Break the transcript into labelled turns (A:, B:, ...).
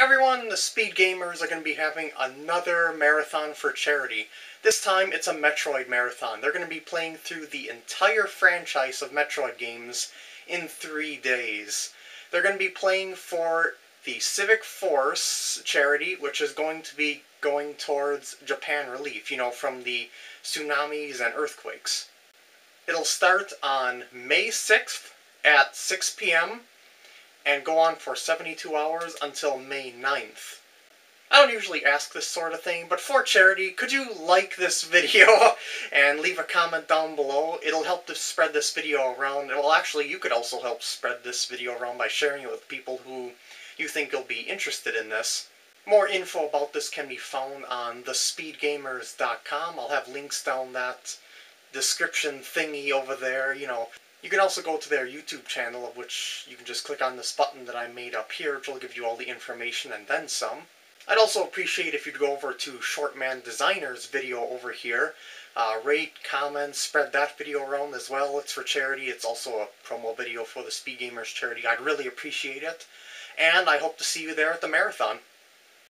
A: everyone, the Speed Gamers are going to be having another marathon for charity. This time it's a Metroid marathon. They're going to be playing through the entire franchise of Metroid games in three days. They're going to be playing for the Civic Force charity, which is going to be going towards Japan relief, you know, from the tsunamis and earthquakes. It'll start on May 6th at 6 p.m and go on for 72 hours until May 9th. I don't usually ask this sort of thing, but for charity, could you like this video and leave a comment down below? It'll help to spread this video around. Well, actually, you could also help spread this video around by sharing it with people who you think will be interested in this. More info about this can be found on thespeedgamers.com. I'll have links down that description thingy over there, you know, you can also go to their YouTube channel, of which you can just click on this button that I made up here, which will give you all the information and then some. I'd also appreciate if you'd go over to Shortman Designer's video over here. Uh, rate, comment, spread that video around as well. It's for charity. It's also a promo video for the Speed Gamers charity. I'd really appreciate it. And I hope to see you there at the marathon.